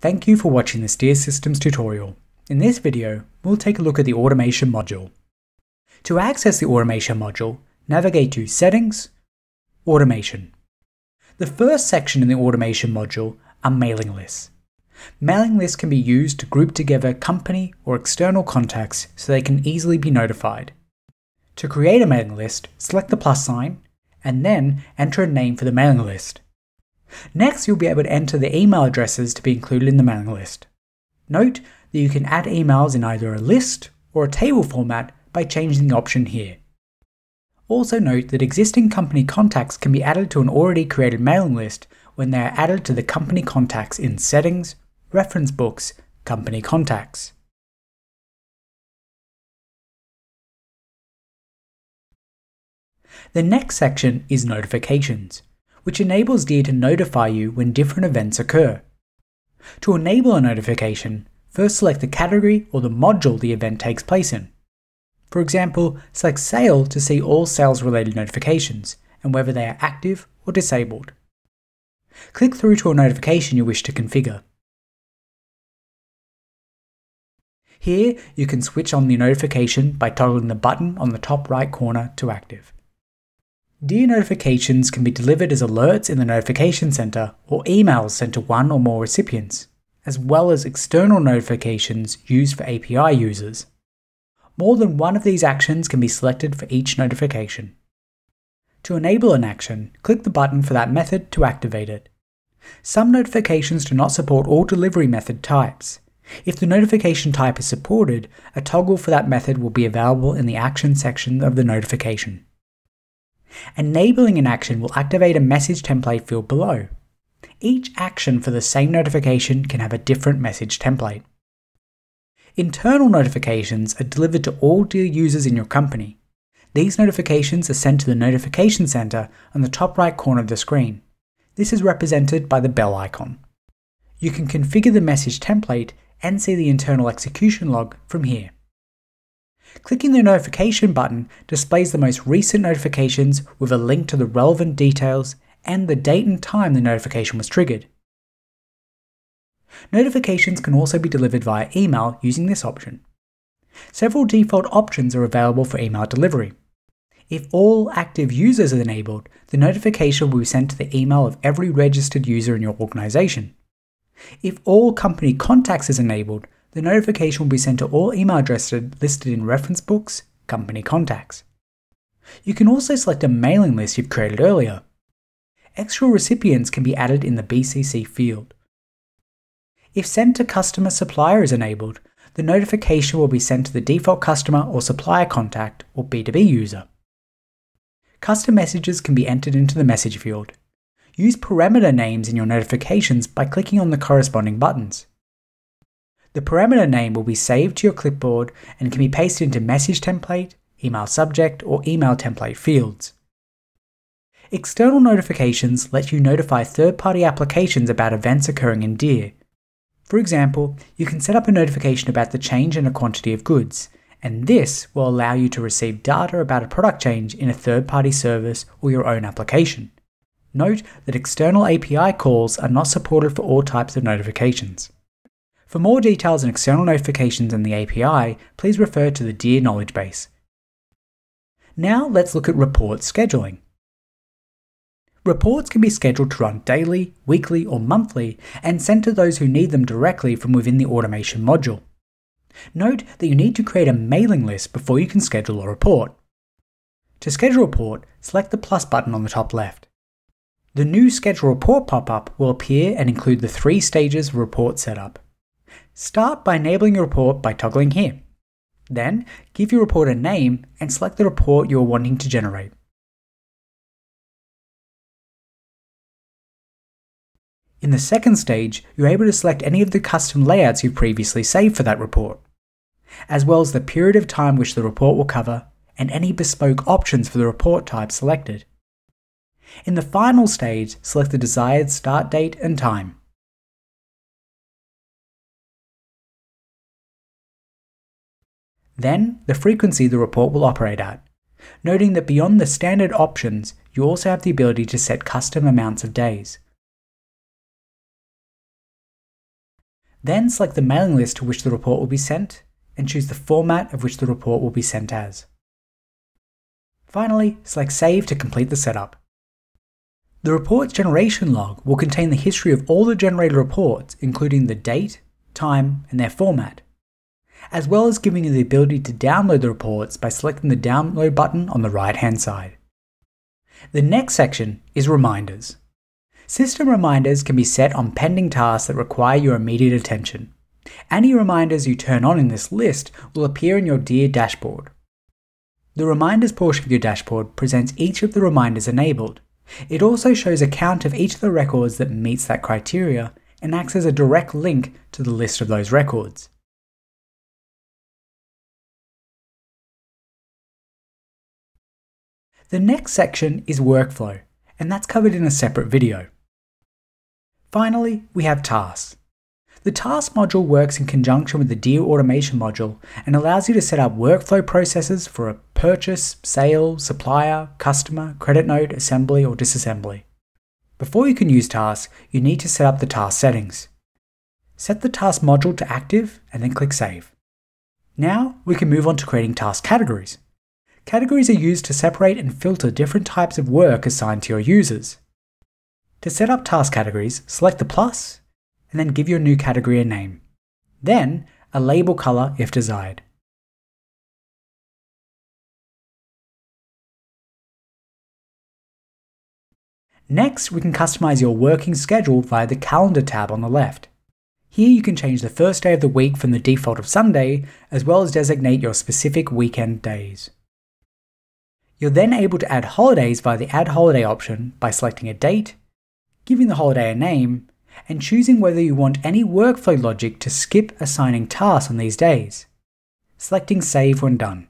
Thank you for watching this Dear Systems tutorial. In this video, we'll take a look at the Automation module. To access the Automation module, navigate to Settings, Automation. The first section in the Automation module are mailing lists. Mailing lists can be used to group together company or external contacts so they can easily be notified. To create a mailing list, select the plus sign, and then enter a name for the mailing list. Next, you'll be able to enter the email addresses to be included in the mailing list. Note that you can add emails in either a list or a table format by changing the option here. Also note that existing company contacts can be added to an already created mailing list when they are added to the company contacts in Settings, Reference Books, Company Contacts. The next section is Notifications which enables Dear to notify you when different events occur. To enable a notification, first select the category or the module the event takes place in. For example, select Sale to see all sales related notifications and whether they are active or disabled. Click through to a notification you wish to configure. Here, you can switch on the notification by toggling the button on the top right corner to active. Dear notifications can be delivered as alerts in the notification center or emails sent to one or more recipients, as well as external notifications used for API users. More than one of these actions can be selected for each notification. To enable an action, click the button for that method to activate it. Some notifications do not support all delivery method types. If the notification type is supported, a toggle for that method will be available in the Action section of the notification. Enabling an action will activate a message template field below. Each action for the same notification can have a different message template. Internal notifications are delivered to all Dear users in your company. These notifications are sent to the Notification Center on the top right corner of the screen. This is represented by the bell icon. You can configure the message template and see the internal execution log from here. Clicking the notification button displays the most recent notifications with a link to the relevant details and the date and time the notification was triggered. Notifications can also be delivered via email using this option. Several default options are available for email delivery. If all active users are enabled, the notification will be sent to the email of every registered user in your organization. If all company contacts is enabled, the notification will be sent to all email addresses listed in reference books, company contacts. You can also select a mailing list you've created earlier. Extra recipients can be added in the BCC field. If sent to customer supplier is enabled, the notification will be sent to the default customer or supplier contact or B2B user. Custom messages can be entered into the message field. Use parameter names in your notifications by clicking on the corresponding buttons. The parameter name will be saved to your clipboard and can be pasted into message template, email subject, or email template fields. External notifications let you notify third-party applications about events occurring in Dear. For example, you can set up a notification about the change in a quantity of goods, and this will allow you to receive data about a product change in a third-party service or your own application. Note that external API calls are not supported for all types of notifications. For more details on external notifications in the API, please refer to the Dear knowledge base. Now let's look at report scheduling. Reports can be scheduled to run daily, weekly, or monthly and sent to those who need them directly from within the automation module. Note that you need to create a mailing list before you can schedule a report. To schedule a report, select the plus button on the top left. The new Schedule Report pop-up will appear and include the three stages of report setup. Start by enabling your report by toggling here. Then, give your report a name and select the report you are wanting to generate. In the second stage, you're able to select any of the custom layouts you've previously saved for that report, as well as the period of time which the report will cover and any bespoke options for the report type selected. In the final stage, select the desired start date and time. Then, the frequency the report will operate at, noting that beyond the standard options, you also have the ability to set custom amounts of days. Then select the mailing list to which the report will be sent, and choose the format of which the report will be sent as. Finally, select Save to complete the setup. The report's generation log will contain the history of all the generated reports, including the date, time, and their format, as well as giving you the ability to download the reports by selecting the download button on the right hand side. The next section is reminders. System reminders can be set on pending tasks that require your immediate attention. Any reminders you turn on in this list will appear in your Dear dashboard. The reminders portion of your dashboard presents each of the reminders enabled. It also shows a count of each of the records that meets that criteria and acts as a direct link to the list of those records. The next section is workflow, and that's covered in a separate video. Finally, we have tasks. The task module works in conjunction with the Dear automation module and allows you to set up workflow processes for a purchase, sale, supplier, customer, credit note, assembly, or disassembly. Before you can use tasks, you need to set up the task settings. Set the task module to active and then click Save. Now we can move on to creating task categories. Categories are used to separate and filter different types of work assigned to your users. To set up task categories, select the plus and then give your new category a name. Then, a label color if desired. Next, we can customize your working schedule via the Calendar tab on the left. Here you can change the first day of the week from the default of Sunday, as well as designate your specific weekend days. You're then able to add holidays via the Add Holiday option by selecting a date, giving the holiday a name, and choosing whether you want any workflow logic to skip assigning tasks on these days. Selecting Save when done.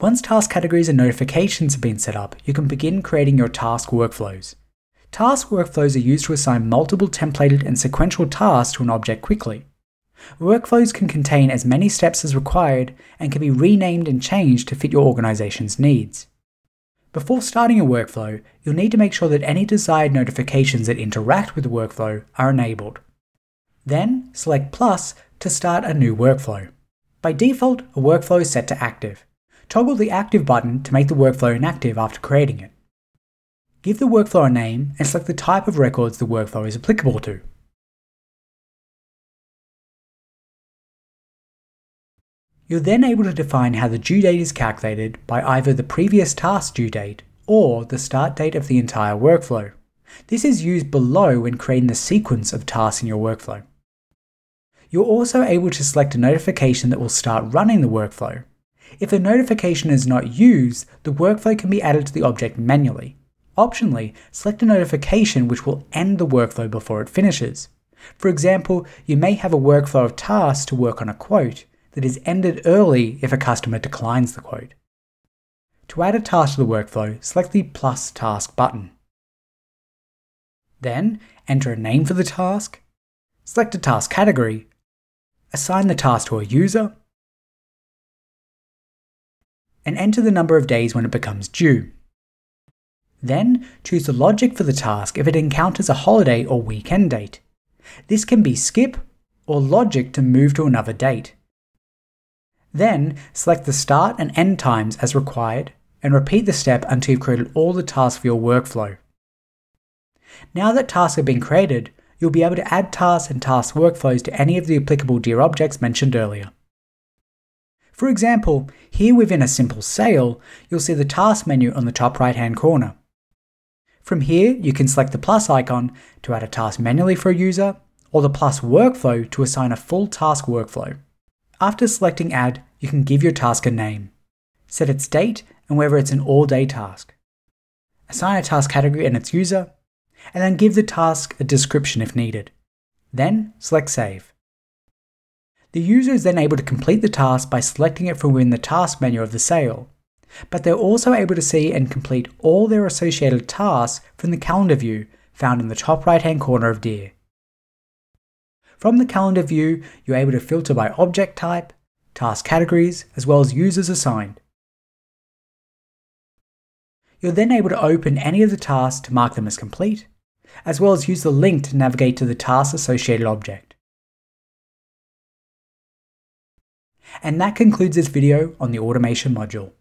Once task categories and notifications have been set up, you can begin creating your task workflows. Task workflows are used to assign multiple templated and sequential tasks to an object quickly. Workflows can contain as many steps as required and can be renamed and changed to fit your organization's needs. Before starting a workflow, you'll need to make sure that any desired notifications that interact with the workflow are enabled. Then, select Plus to start a new workflow. By default, a workflow is set to active. Toggle the Active button to make the workflow inactive after creating it. Give the workflow a name and select the type of records the workflow is applicable to. You're then able to define how the due date is calculated by either the previous task due date or the start date of the entire workflow. This is used below when creating the sequence of tasks in your workflow. You're also able to select a notification that will start running the workflow. If a notification is not used, the workflow can be added to the object manually. Optionally, select a notification which will end the workflow before it finishes. For example, you may have a workflow of tasks to work on a quote, that is ended early if a customer declines the quote. To add a task to the workflow, select the plus task button. Then, enter a name for the task, select a task category, assign the task to a user, and enter the number of days when it becomes due. Then, choose the logic for the task if it encounters a holiday or weekend date. This can be skip or logic to move to another date. Then select the start and end times as required and repeat the step until you've created all the tasks for your workflow. Now that tasks have been created, you'll be able to add tasks and task workflows to any of the applicable Dear objects mentioned earlier. For example, here within a simple sale, you'll see the task menu on the top right hand corner. From here, you can select the plus icon to add a task manually for a user, or the plus workflow to assign a full task workflow. After selecting Add, you can give your task a name. Set its date and whether it's an all-day task. Assign a task category and its user, and then give the task a description if needed. Then select Save. The user is then able to complete the task by selecting it from within the task menu of the sale, but they're also able to see and complete all their associated tasks from the calendar view found in the top right hand corner of Dear. From the calendar view, you're able to filter by object type, task categories, as well as users assigned. You're then able to open any of the tasks to mark them as complete, as well as use the link to navigate to the task associated object. And that concludes this video on the automation module.